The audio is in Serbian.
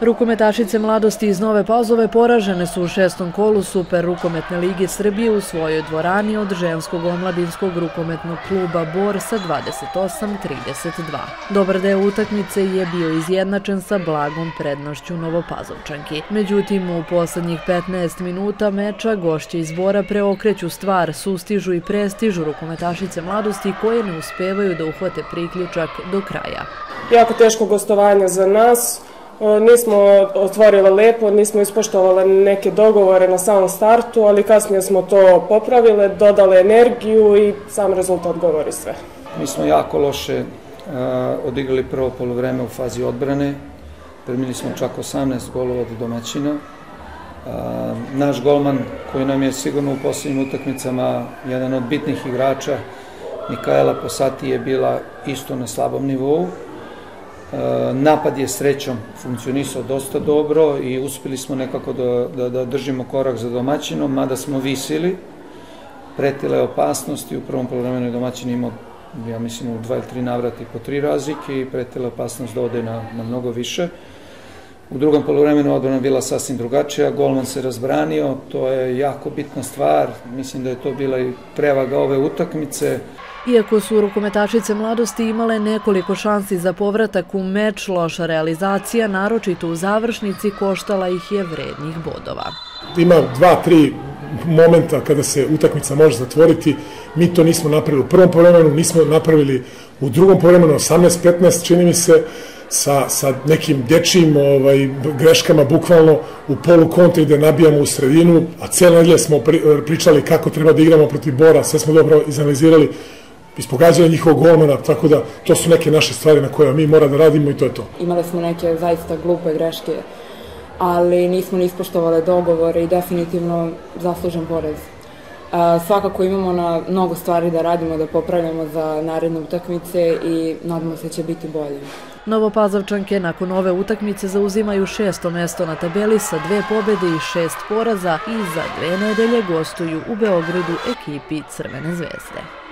Rukometašice mladosti iz Nove Pazove poražene su u šestom kolu Super rukometne lige Srbije u svojoj dvorani od ženskog omladinskog rukometnog kluba Bor sa 28-32. Dobar deo utakmice je bio izjednačen sa blagom prednošću Novopazovčanki. Međutim, u poslednjih 15 minuta meča gošće iz Bora preokreću stvar, sustižu i prestižu rukometašice mladosti koje ne uspevaju da uhvate priključak do kraja. Jako teško gostovanje za nas, Nismo otvorili lepo, nismo ispoštovali neke dogovore na samom startu, ali kasnije smo to popravile, dodale energiju i sam rezultat govori sve. Mi smo jako loše odigrali prvo polovreme u fazi odbrane, primili smo čak 18 golova od domaćina. Naš golman, koji nam je sigurno u poslednjim utakmicama jedan od bitnih igrača, Mikaela Posati je bila isto na slabom nivou, E, napad je srećom funkcionisao dosta dobro i uspeli smo nekako da, da, da držimo korak za domaćinom, mada smo visili. Pretila je opasnost i u prvom polovremenu domaćin imao, ja mislim, u dva ili tri navrati po tri razlike i pretila je opasnost da ode na, na mnogo više. U drugom polovremenu odbrana bila sasvim drugačija, golman se razbranio, to je jako bitna stvar, mislim da je to bila i prevaga ove utakmice. Iako su rukometačice mladosti imale nekoliko šansi za povratak u meč, loša realizacija, naročito u završnici, koštala ih je vrednih bodova. Ima dva, tri momenta kada se utakmica može zatvoriti, mi to nismo napravili u prvom povremenu, nismo napravili u drugom povremenu, 18-15, čini mi se, sa, sa nekim dečijim ovaj, greškama, bukvalno u polu kontra gde nabijamo u sredinu, a cijela nedelja smo pričali kako treba da igramo protiv Bora, sve smo dobro izanalizirali, ispogađanja njihovog golmana, tako da to su neke naše stvari na koje mi mora da radimo i to je to. Imali smo neke zaista glupe greške, ali nismo ni ispoštovali dogovore i definitivno zaslužen porez. A, svakako imamo na mnogo stvari da radimo, da popravljamo za naredne utakmice i nadamo se da će biti bolje. Novopazovčanke nakon ove utakmice zauzimaju šesto mesto na tabeli sa dve pobede i šest poraza i za dve nedelje gostuju u Beogradu ekipi Crvene zvezde.